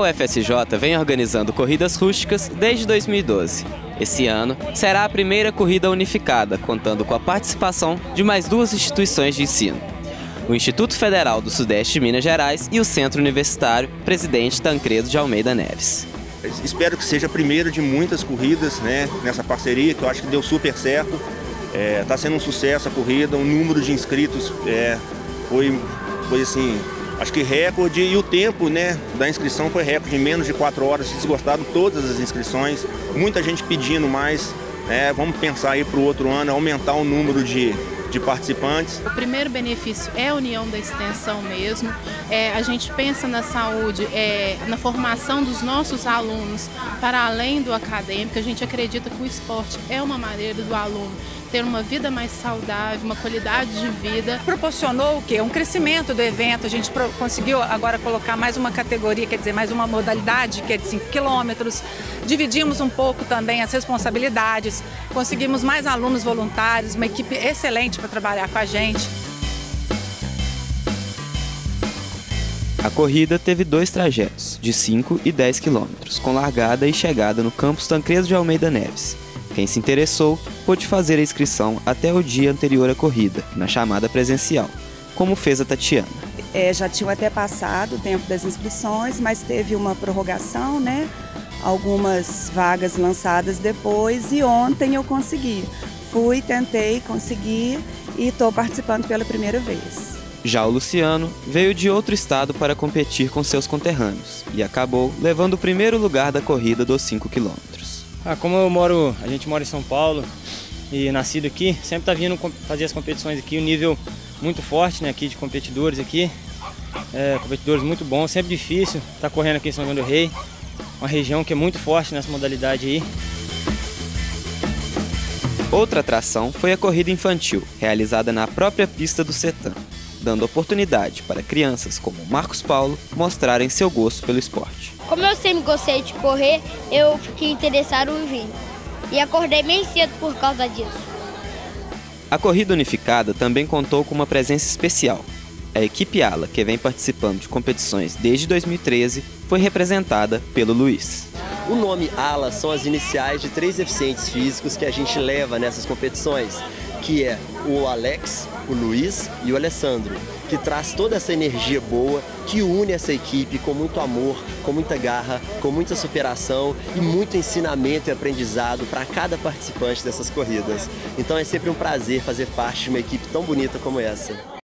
UFSJ vem organizando corridas rústicas desde 2012. Esse ano será a primeira corrida unificada, contando com a participação de mais duas instituições de ensino. O Instituto Federal do Sudeste de Minas Gerais e o Centro Universitário Presidente Tancredo de Almeida Neves. Espero que seja a primeira de muitas corridas né, nessa parceria, que eu acho que deu super certo. Está é, tá sendo um sucesso a corrida, o número de inscritos é, foi, foi assim, acho que recorde e o tempo né, da inscrição foi recorde, em menos de quatro horas se esgotaram todas as inscrições, muita gente pedindo mais. Né, vamos pensar aí para o outro ano, aumentar o número de, de participantes. O primeiro benefício é a união da extensão mesmo. É, a gente pensa na saúde, é, na formação dos nossos alunos para além do acadêmico. A gente acredita que o esporte é uma maneira do aluno ter uma vida mais saudável, uma qualidade de vida. Proporcionou o quê? Um crescimento do evento. A gente conseguiu agora colocar mais uma categoria, quer dizer, mais uma modalidade, que é de 5 quilômetros. Dividimos um pouco também as responsabilidades, conseguimos mais alunos voluntários, uma equipe excelente para trabalhar com a gente. A corrida teve dois trajetos, de 5 e 10 quilômetros, com largada e chegada no campus Tancredo de Almeida Neves. Quem se interessou pôde fazer a inscrição até o dia anterior à corrida, na chamada presencial, como fez a Tatiana. É, já tinha até passado o tempo das inscrições, mas teve uma prorrogação, né? Algumas vagas lançadas depois e ontem eu consegui. Fui, tentei, consegui e estou participando pela primeira vez. Já o Luciano veio de outro estado para competir com seus conterrâneos e acabou levando o primeiro lugar da corrida dos 5 quilômetros. Ah, como eu moro, a gente mora em São Paulo e nascido aqui, sempre tá vindo fazer as competições aqui, o um nível muito forte, né, aqui de competidores aqui. É, competidores muito bons, sempre difícil tá correndo aqui em São João do Rei, uma região que é muito forte nessa modalidade aí. Outra atração foi a corrida infantil, realizada na própria pista do Setan, dando oportunidade para crianças como Marcos Paulo mostrarem seu gosto pelo esporte. Como eu sempre gostei de correr, eu fiquei interessado em vir. E acordei bem cedo por causa disso. A corrida unificada também contou com uma presença especial. A equipe Ala, que vem participando de competições desde 2013, foi representada pelo Luiz. O nome ALA são as iniciais de três deficientes físicos que a gente leva nessas competições, que é o Alex, o Luiz e o Alessandro, que traz toda essa energia boa, que une essa equipe com muito amor, com muita garra, com muita superação e muito ensinamento e aprendizado para cada participante dessas corridas. Então é sempre um prazer fazer parte de uma equipe tão bonita como essa.